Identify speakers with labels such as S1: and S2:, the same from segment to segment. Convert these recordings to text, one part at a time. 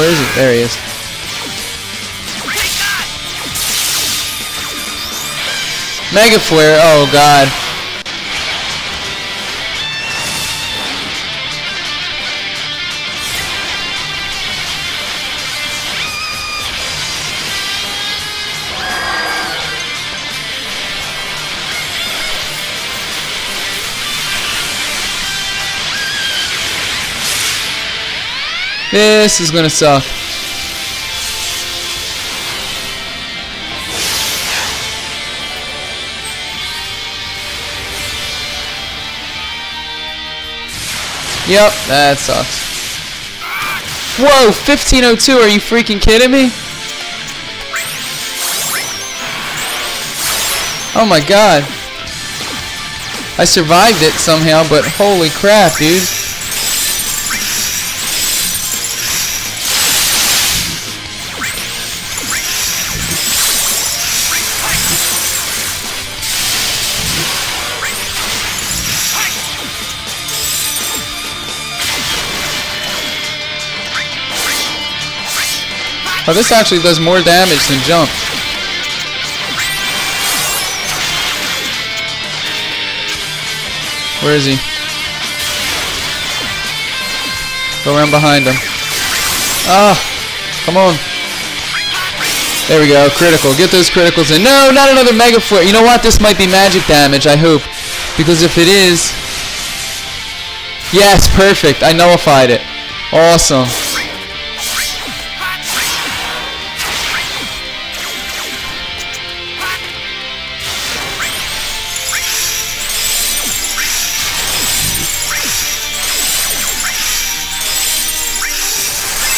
S1: Where is he? There he is. Mega Flare. Oh god. This is gonna suck. Yep, that sucks. Whoa, 1502, are you freaking kidding me? Oh my god. I survived it somehow, but holy crap, dude. Oh, this actually does more damage than jump. Where is he? Go around behind him. Ah! Come on. There we go. Critical. Get those criticals in. No, not another Mega Flare. You know what? This might be magic damage, I hope. Because if it is... Yes, perfect. I nullified it. Awesome.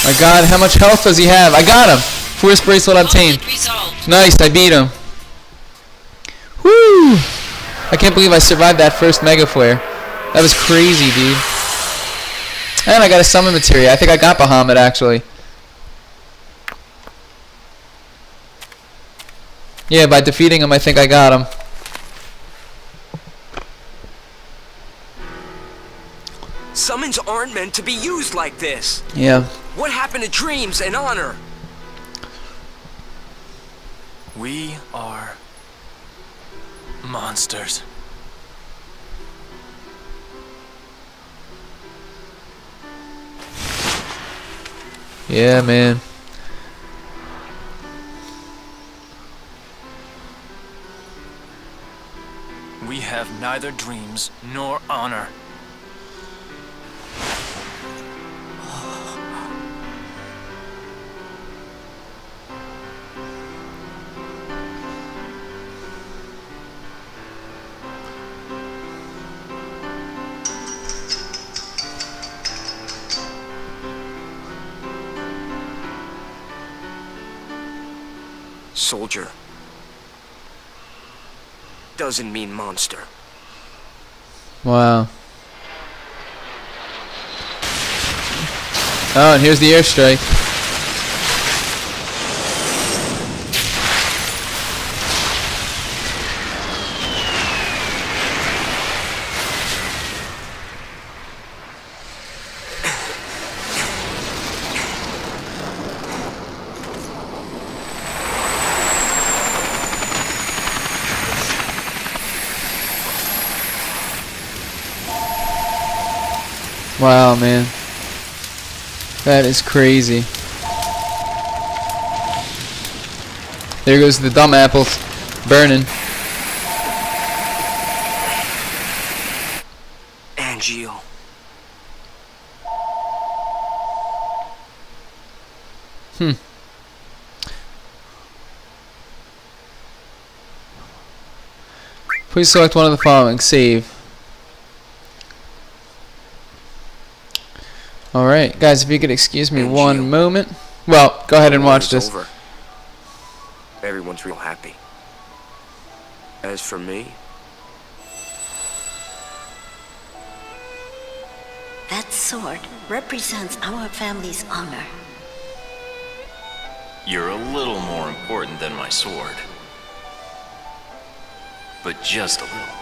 S1: My god, how much health does he have? I got him! Force bracelet obtained. Nice, I beat him. Woo! I can't believe I survived that first Mega Flare. That was crazy, dude. And I got a summon materia. I think I got Bahamut, actually. Yeah, by defeating him, I think I got him.
S2: Summons aren't meant to be used like this.
S1: Yeah.
S2: What happened to dreams and honor?
S3: We are monsters.
S1: Yeah, man.
S3: We have neither dreams nor honor.
S2: Soldier. Doesn't mean monster.
S1: Wow. Oh, and here's the airstrike. Wow, man. That is crazy. There goes the dumb apples burning.
S2: Angeal.
S1: Hmm. Please select one of the following. Save. Alright, guys, if you could excuse me
S2: And
S1: one
S2: you.
S1: moment. Well, go ahead and watch this.
S2: Over. Everyone's real happy. As for me,
S4: That sword represents our family's honor.
S5: You're a little more important than my sword. But just a little.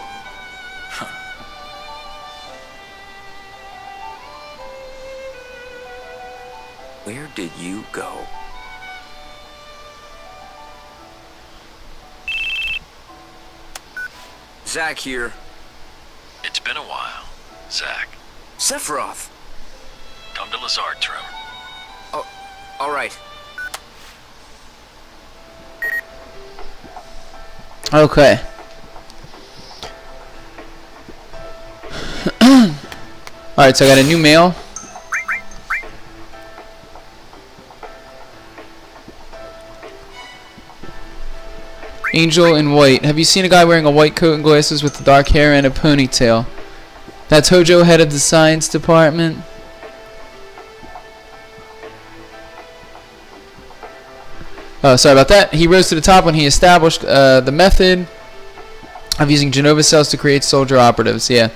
S2: Where did you go? Zack here.
S5: It's been a while, Zack.
S2: Sephiroth.
S5: Come to Lazard's room.
S2: Oh, all right.
S1: Okay. Alright, so I got a new mail. Angel in white. Have you seen a guy wearing a white coat and glasses with dark hair and a ponytail? That's Hojo, head of the science department. Oh, sorry about that. He rose to the top when he established uh, the method of using Jenova cells to create soldier operatives. Yeah.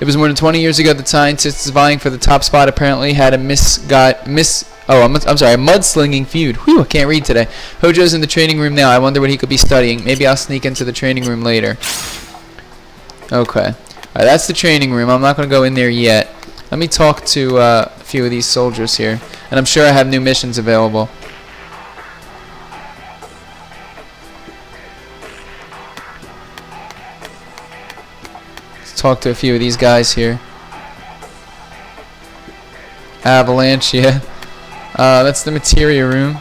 S1: It was more than 20 years ago that scientists vying for the top spot apparently had a misgot miss. Oh, I'm, I'm sorry, a mudslinging feud. Whew, I can't read today. Hojo's in the training room now. I wonder what he could be studying. Maybe I'll sneak into the training room later. Okay. Alright, that's the training room. I'm not going to go in there yet. Let me talk to uh, a few of these soldiers here. And I'm sure I have new missions available. Let's talk to a few of these guys here. Avalanche, yeah. Uh, that's the materia room.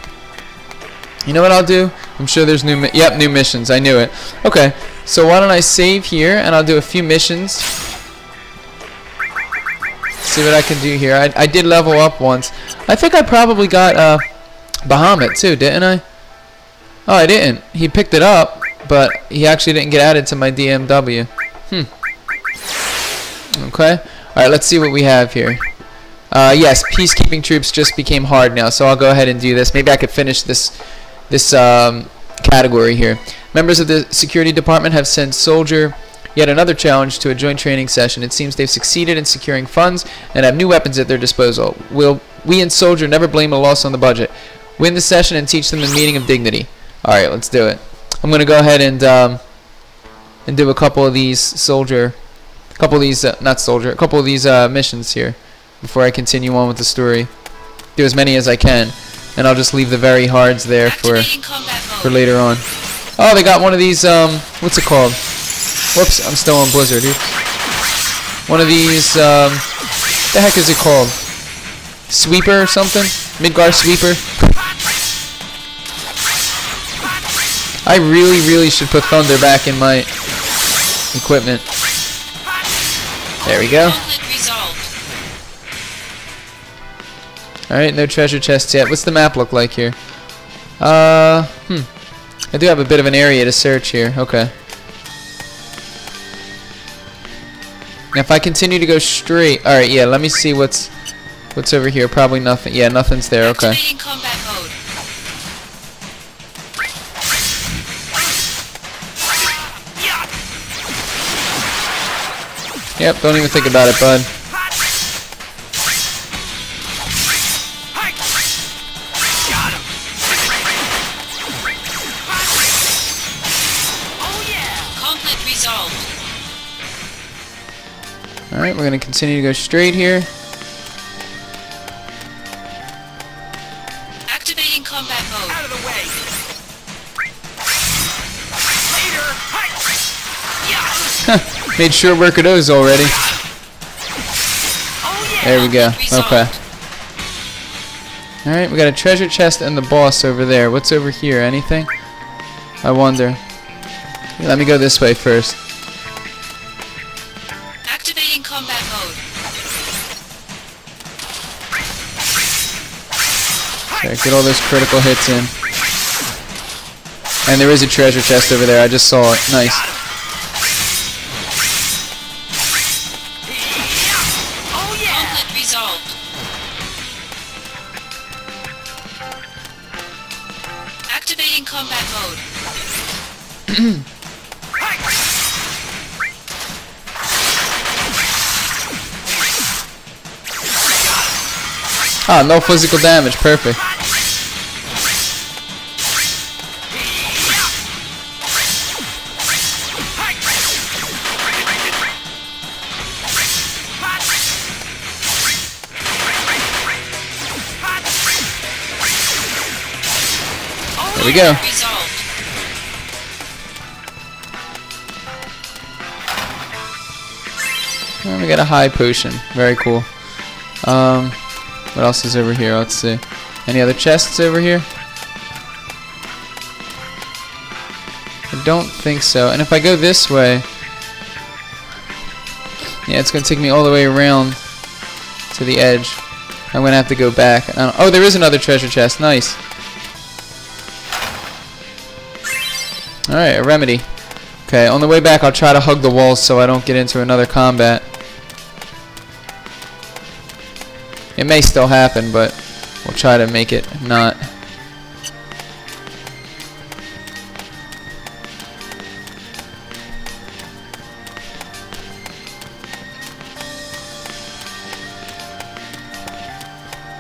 S1: You know what I'll do? I'm sure there's new, yep, new missions. I knew it. Okay, so why don't I save here and I'll do a few missions. See what I can do here. I, I did level up once. I think I probably got uh, Bahamut too, didn't I? Oh, I didn't. He picked it up, but he actually didn't get added to my DMW. Hmm. Okay. Alright, let's see what we have here. Uh, yes, peacekeeping troops just became hard now, so I'll go ahead and do this. Maybe I could finish this this um, category here. Members of the security department have sent soldier yet another challenge to a joint training session. It seems they've succeeded in securing funds and have new weapons at their disposal. Will we and soldier never blame a loss on the budget? Win the session and teach them the meaning of dignity. All right, let's do it. I'm gonna go ahead and um, and do a couple of these soldier, a couple of these uh, not soldier, a couple of these uh, missions here before I continue on with the story. Do as many as I can, and I'll just leave the very hards there for for later on. Oh, they got one of these. Um, what's it called? Whoops, I'm still on Blizzard, dude. One of these. Um, the heck is it called? Sweeper or something? Midgar sweeper. I really, really should put thunder back in my equipment. There we go. Alright, no treasure chests yet. What's the map look like here? Uh, hmm. I do have a bit of an area to search here. Okay. Now if I continue to go straight... Alright, yeah, let me see what's what's over here. Probably nothing. Yeah, nothing's there. Okay.
S6: Activating combat mode.
S1: Yep, don't even think about it, bud. Alright, we're going to continue to go straight here.
S6: Activating combat mode.
S2: Out of the way. Later. Hi.
S1: Made short work of those already.
S2: Oh yeah.
S1: There we go. Okay. Alright, we got a treasure chest and the boss over there. What's over here? Anything? I wonder. Let me go this way first.
S6: Combat mode.
S1: Okay, get all those critical hits in. And there is a treasure chest over there. I just saw it. Nice. Ah, no physical damage. Perfect. There we go. And we got a high potion. Very cool. Um, what else is over here? Let's see. Any other chests over here? I don't think so. And if I go this way, yeah, it's gonna take me all the way around to the edge. I'm gonna have to go back. Oh, there is another treasure chest. Nice. All right, a remedy. Okay, on the way back, I'll try to hug the walls so I don't get into another combat. It may still happen, but we'll try to make it not.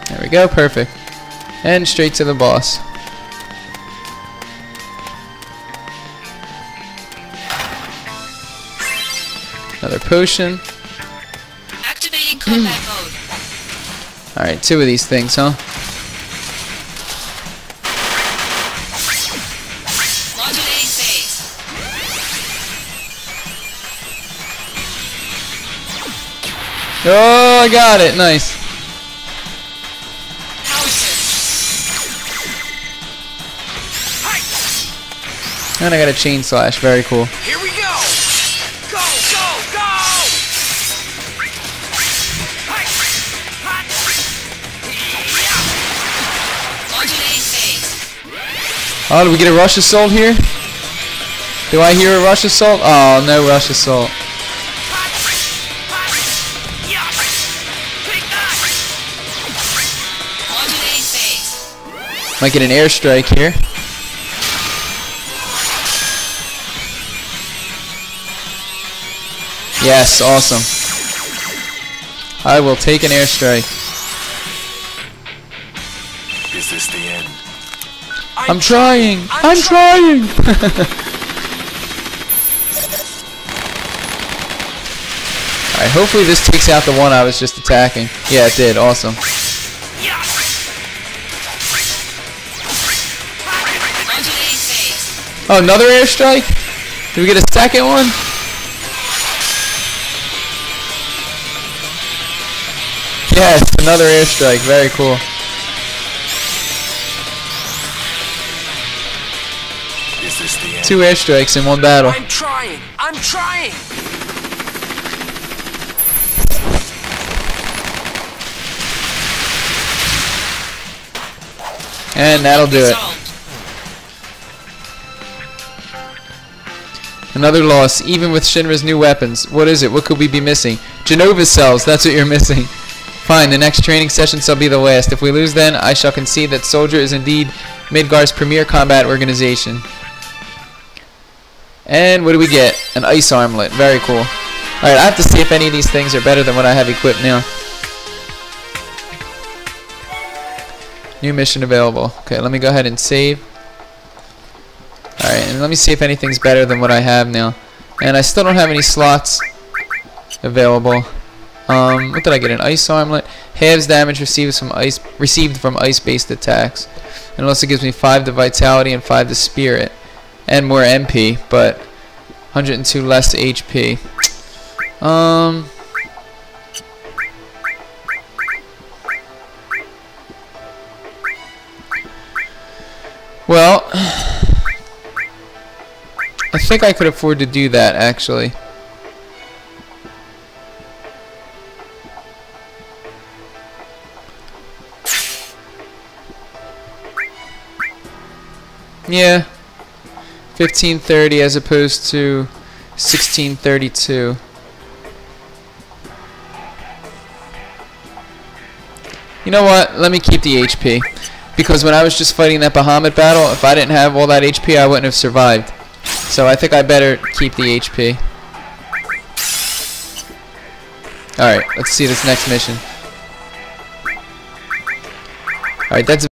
S1: There we go, perfect. And straight to the boss. Another potion.
S6: Activating combat.
S1: Alright, two of these things, huh? Oh, I got it. Nice. And I got a chain slash. Very cool. Oh, do we get a rush assault here? Do I hear a rush assault? Oh, no rush assault. Might get an airstrike here. Yes, awesome. I will take an airstrike. I'm trying. I'm trying. Alright, hopefully this takes out the one I was just attacking. Yeah, it did. Awesome. Oh, another airstrike? Did we get a second one? Yes, another airstrike. Very cool. Two airstrikes in one battle.
S2: I'm trying! I'm trying!
S1: And that'll do it. Another loss, even with Shinra's new weapons. What is it? What could we be missing? Jenova cells, that's what you're missing. Fine, the next training session shall be the last. If we lose then, I shall concede that Soldier is indeed Midgar's premier combat organization. And what do we get? An ice armlet. Very cool. Alright, I have to see if any of these things are better than what I have equipped now. New mission available. Okay, let me go ahead and save. Alright, and let me see if anything's better than what I have now. And I still don't have any slots available. Um, what did I get? An ice armlet. Halves damage received from ice received from ice-based attacks. And it also gives me five to vitality and five to spirit, and more MP, but 102 less HP. Um. Well, I think I could afford to do that actually. Yeah. 1530 as opposed to 1632. You know what? Let me keep the HP. Because when I was just fighting that Bahamut battle, if I didn't have all that HP, I wouldn't have survived. So I think I better keep the HP. Alright, let's see this next mission. Alright, that's